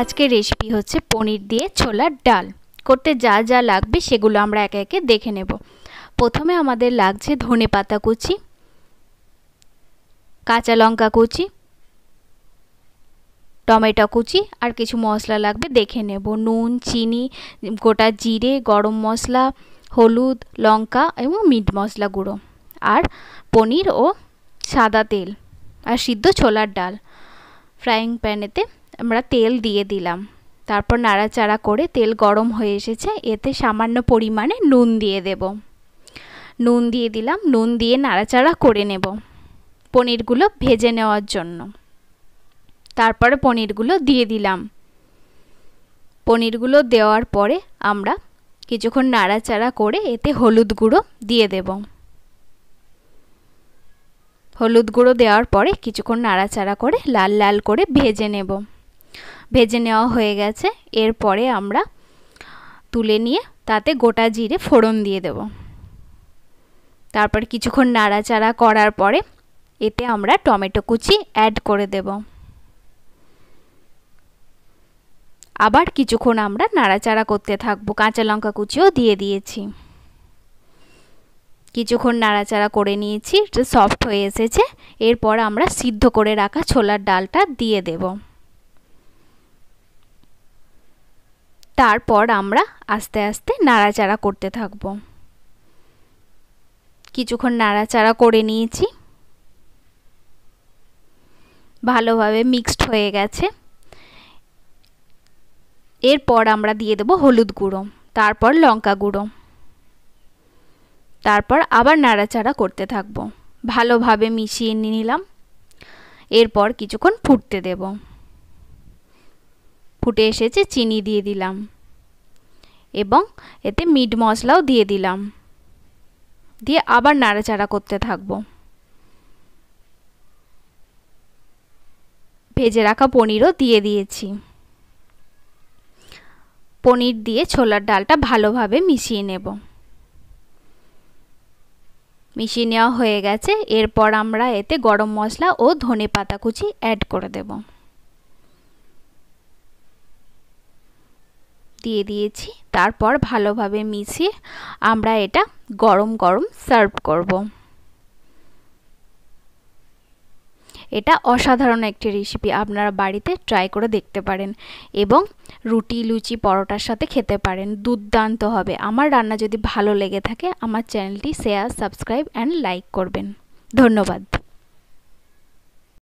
আজকের রেসিপি হচ্ছে পনির দিয়ে ছোলার ডাল। করতে যা যা লাগবে সেগুলো আমরা একে একে দেখে নেব। প্রথমে আমাদের লাগছে ধনে পাতা কুচি, কাঁচা লঙ্কা কুচি, টমেটো কুচি আর কিছু মশলা লাগবে দেখে নেব। নুন, চিনি, গোটা জিরে, গরম মশলা, হলুদ, লঙ্কা এবং মিট মশলা গুঁড়ো। আর পনির ও সাদা তেল আর সিদ্ধ ছোলার ডাল। ফ্রাইং প্যানেতে আমরা তেল দিয়ে দিলাম। তারপর নাড়াচাড়া করে তেল গরম হয়ে এসেছে, এতে সামান্য পরিমাণে নুন দিয়ে দেব। নুন দিয়ে দিলাম, নুন দিয়ে নাড়াচাড়া করে নেব পনিরগুলো ভেজে নেওয়ার জন্য। তারপরে পনিরগুলো দিয়ে দিলাম। পনিরগুলো দেওয়ার পরে আমরা কিছুক্ষণ নাড়াচাড়া করে এতে হলুদ গুঁড়ো দিয়ে দেব। হলুদ গুঁড়ো দেওয়ার পরে কিছুক্ষণ নাড়াচাড়া করে লাল লাল করে ভেজে নেব। ভেজে নেওয়া হয়ে গেছে। এরপরে আমরা তুলে নিয়ে তাতে গোটা জিরে ফোড়ন দিয়ে দেব। তারপর কিছুক্ষণ নাড়াচাড়া করার পরে এতে আমরা টমেটো কুচি অ্যাড করে দেব। আবার কিছুক্ষণ আমরা নাড়াচাড়া করতে থাকব। কাঁচা লঙ্কা কুচিও দিয়ে দিয়েছি। কিছুক্ষণ নাড়াচাড়া করে নিয়েছি সফট হয়ে এসেছে। এরপর আমরা সিদ্ধ করে রাখা ছোলার ডালটা দিয়ে দেবো। তারপর আমরা আস্তে আস্তে নাড়াচাড়া করতে থাকব। কিছুক্ষণ নাড়াচাড়া করে নিয়েছি। ভালোভাবে মিক্সড হয়ে গেছে। এরপর আমরা দিয়ে দেব হলুদ গুঁড়ো, তারপর লঙ্কা গুঁড়ো। তারপর আবার নাড়াচাড়া করতে থাকব। ভালোভাবে মিশিয়ে নিয়ে নিলাম। এরপর কিছুক্ষণ ফুটতে দেবো। ফুটে এসেছে চিনি দিয়ে দিলাম। এবং এতে মিট মশলাও দিয়ে দিলাম। দিয়ে আবার নাড়াচাড়া করতে থাকব। ভেজে রাখা পনিরও দিয়ে দিয়েছি। পনির দিয়ে ছোলার ডালটা ভালোভাবে মিশিয়ে নেব। মিশিয়ে নেওয়া হয়ে গেছে। এরপর আমরা এতে গরম মশলা ও ধনে পাতা কুচি অ্যাড করে দেব। দিয়ে দিয়েছি। তারপর ভালোভাবে মিশিয়ে আমরা এটা গরম গরম সার্ভ করব। এটা অসাধারণ একটি রেসিপি আপনারা বাড়িতে ট্রাই করে দেখতে পারেন এবং রুটি, লুচি, পরোটার সাথে খেতে পারেন, দুর্দান্ত হবে। আমার রান্না যদি ভালো লেগে থাকে, আমার চ্যানেলটি শেয়ার সাবস্ক্রাইব অ্যান্ড লাইক করবেন। ধন্যবাদ।